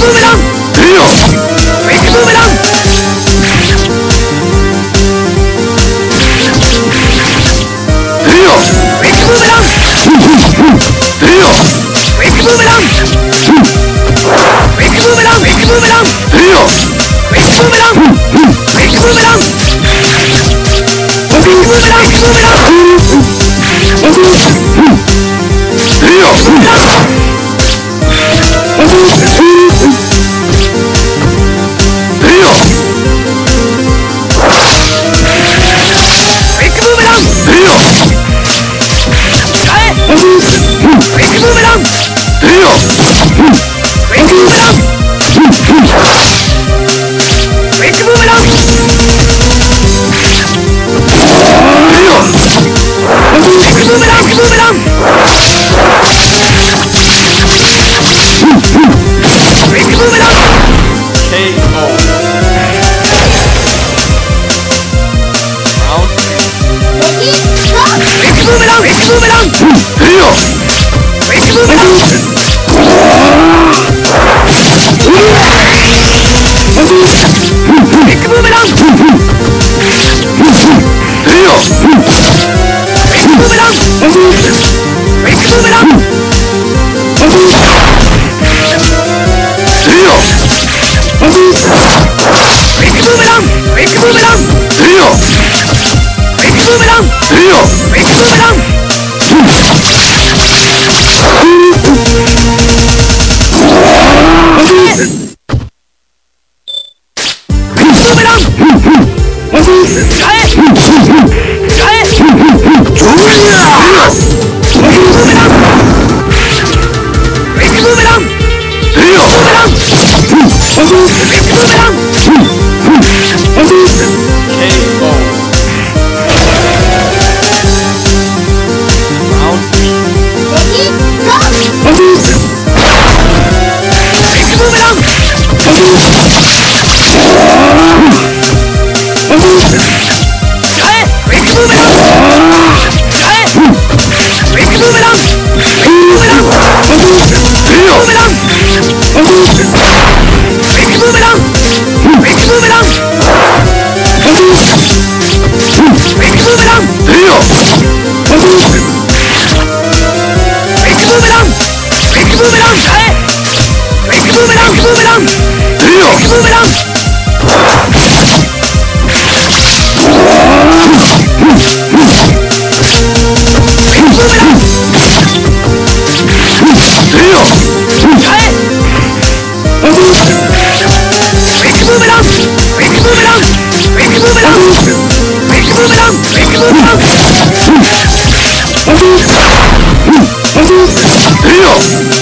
Boomerang! go. 乌龟狼，开，开，冲呀！乌龟狼，飞乌，哎呦，乌龟狼，ブーメラン别动！别动！别动！别动！哎呦！